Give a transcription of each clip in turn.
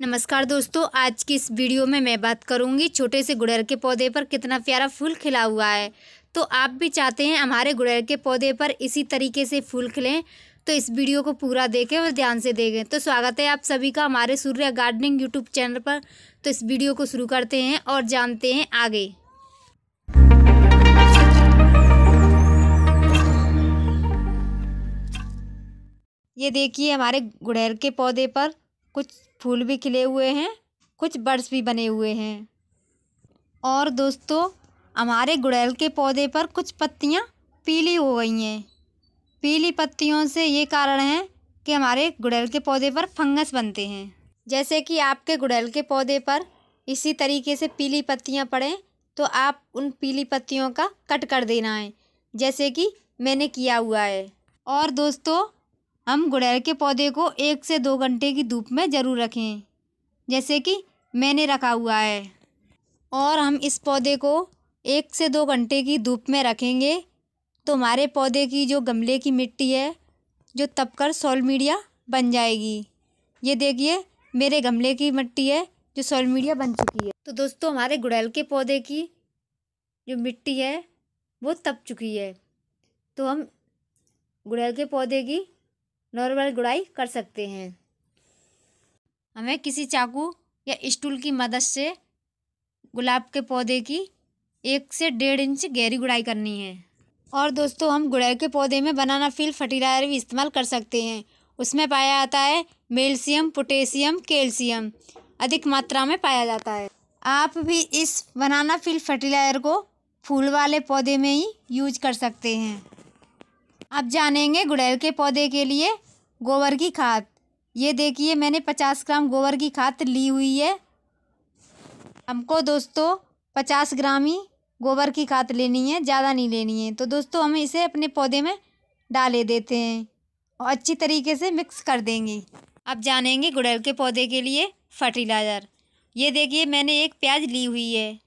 नमस्कार दोस्तों, आज की इस वीडियो में मैं बात करूँगी छोटे से गुड़हल के पौधे पर कितना प्यारा फूल खिला हुआ है। तो आप भी चाहते हैं हमारे गुड़हल के पौधे पर इसी तरीके से फूल खिलें तो इस वीडियो को पूरा देखें और ध्यान से देखें। तो स्वागत है आप सभी का हमारे सूर्य गार्डनिंग यूट्यूब चैनल पर। तो इस वीडियो को शुरू करते हैं और जानते हैं आगे। ये देखिए हमारे गुड़हल के पौधे पर कुछ फूल भी खिले हुए हैं, कुछ बर्ड्स भी बने हुए हैं। और दोस्तों, हमारे गुड़ैल के पौधे पर कुछ पत्तियाँ पीली हो गई हैं। पीली पत्तियों से ये कारण है कि हमारे गुड़ैल के पौधे पर फंगस बनते हैं। जैसे कि आपके गुड़ैल के पौधे पर इसी तरीके से पीली पत्तियाँ पड़ें तो आप उन पीली पत्तियों का कट कर देना है, जैसे कि मैंने किया हुआ है। और दोस्तों हम गुड़हल के पौधे को एक से दो घंटे की धूप में ज़रूर रखें, जैसे कि मैंने रखा हुआ है। और हम इस पौधे को एक से दो घंटे की धूप में रखेंगे। तो हमारे पौधे की जो गमले की मिट्टी है, जो तप कर सॉल मीडिया बन जाएगी। ये देखिए, मेरे गमले की मिट्टी है, जो सोल मीडिया बन चुकी है। तो दोस्तों, हमारे गुड़हल के पौधे की जो मिट्टी है, वो तप चुकी है। तो हम गुड़हल के पौधे की नॉर्मल गुड़ाई कर सकते हैं। हमें किसी चाकू या स्टूल की मदद से गुलाब के पौधे की एक से डेढ़ इंच गहरी गुड़ाई करनी है। और दोस्तों, हम गुड़ाई के पौधे में बनाना फील फर्टिलाइज़र भी इस्तेमाल कर सकते हैं। उसमें पाया जाता है मेल्शियम, पोटेशियम, कैल्शियम अधिक मात्रा में पाया जाता है। आप भी इस बनाना फील फर्टिलाइज़र को फूल वाले पौधे में ही यूज़ कर सकते हैं। अब जानेंगे गुड़ैल के पौधे के लिए गोबर की खाद। ये देखिए, मैंने पचास ग्राम गोबर की खाद ली हुई है। हमको दोस्तों पचास ग्राम ही गोबर की खाद लेनी है, ज़्यादा नहीं लेनी है। तो दोस्तों हम इसे अपने पौधे में डाले देते हैं और अच्छी तरीके से मिक्स कर देंगे। अब जानेंगे गुड़ैल के पौधे के लिए फर्टिलाइज़र। ये देखिए, मैंने एक प्याज ली हुई है।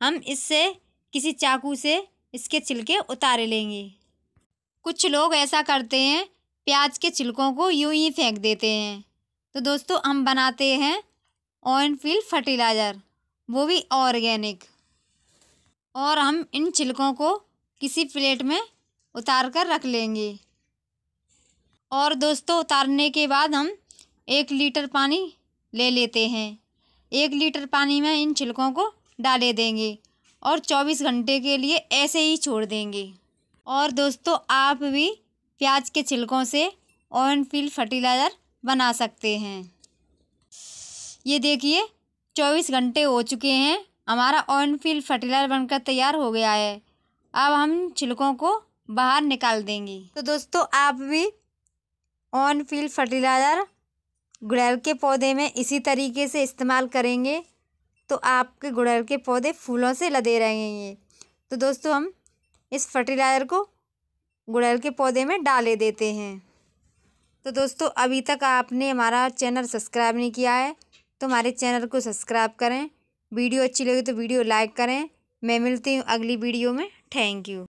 हम इससे किसी चाकू से इसके छिलके उतारे लेंगे। कुछ लोग ऐसा करते हैं, प्याज के छिलकों को यूँ ही फेंक देते हैं। तो दोस्तों, हम बनाते हैं ऑन फ़ील्ड फर्टिलाइज़र वो भी ऑर्गेनिक। और हम इन छिलकों को किसी प्लेट में उतार कर रख लेंगे। और दोस्तों, उतारने के बाद हम एक लीटर पानी ले लेते हैं। एक लीटर पानी में इन छिलकों को डाले देंगे और चौबीस घंटे के लिए ऐसे ही छोड़ देंगे। और दोस्तों, आप भी प्याज के छिलकों से ऑन फ़ील्ड फर्टिलाइज़र बना सकते हैं। ये देखिए, चौबीस घंटे हो चुके हैं। हमारा ऑन फ़ील्ड फर्टिलाइज़र बनकर तैयार हो गया है। अब हम छिलकों को बाहर निकाल देंगे। तो दोस्तों, आप भी ऑन फ़ील्ड फर्टिलाइज़र गुड़ैल के पौधे में इसी तरीके से इस्तेमाल करेंगे तो आपके गुड़ैल के पौधे फूलों से लदे रहेंगे। तो दोस्तों, हम इस फर्टिलाइज़र को गुड़हल के पौधे में डाले देते हैं। तो दोस्तों, अभी तक आपने हमारा चैनल सब्सक्राइब नहीं किया है तो हमारे चैनल को सब्सक्राइब करें। वीडियो अच्छी लगी तो वीडियो लाइक करें। मैं मिलती हूँ अगली वीडियो में। Thank you.